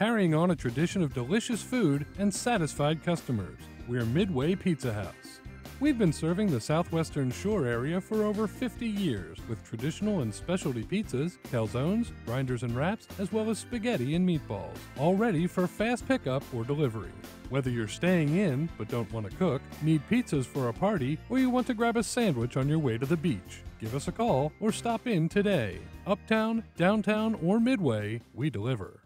carrying on a tradition of delicious food and satisfied customers. We're Midway Pizza House. We've been serving the southwestern shore area for over 50 years with traditional and specialty pizzas, calzones, grinders and wraps, as well as spaghetti and meatballs, all ready for fast pickup or delivery. Whether you're staying in but don't want to cook, need pizzas for a party, or you want to grab a sandwich on your way to the beach, give us a call or stop in today. Uptown, downtown, or Midway, we deliver.